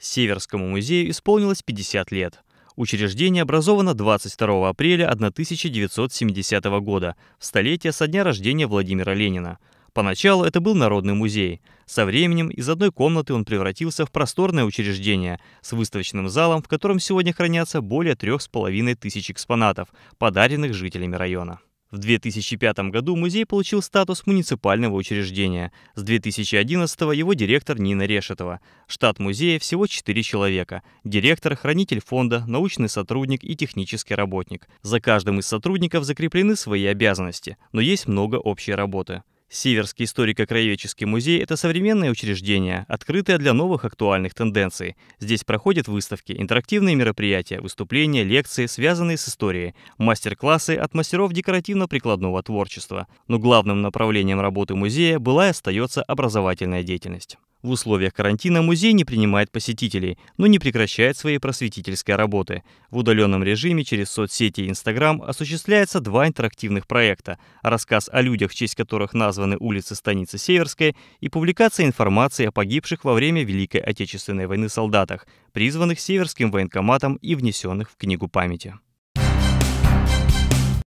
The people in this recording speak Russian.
Северскому музею исполнилось 50 лет. Учреждение образовано 22 апреля 1970 года, в столетие со дня рождения Владимира Ленина. Поначалу это был народный музей. Со временем из одной комнаты он превратился в просторное учреждение с выставочным залом, в котором сегодня хранятся более трех с половиной тысяч экспонатов, подаренных жителями района. В 2005 году музей получил статус муниципального учреждения. С 2011 его директор Нина Решетова. Штат музея всего 4 человека. Директор, хранитель фонда, научный сотрудник и технический работник. За каждым из сотрудников закреплены свои обязанности, но есть много общей работы. Северский историко-краеведческий музей – это современное учреждение, открытое для новых актуальных тенденций. Здесь проходят выставки, интерактивные мероприятия, выступления, лекции, связанные с историей, мастер-классы от мастеров декоративно-прикладного творчества. Но главным направлением работы музея была и остается образовательная деятельность. В условиях карантина музей не принимает посетителей, но не прекращает своей просветительской работы. В удаленном режиме через соцсети и Инстаграм осуществляется два интерактивных проекта – рассказ о людях, в честь которых названы улицы станицы Северской, и публикация информации о погибших во время Великой Отечественной войны солдатах, призванных Северским военкоматом и внесенных в Книгу памяти.